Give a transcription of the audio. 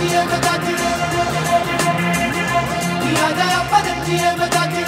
Dieu me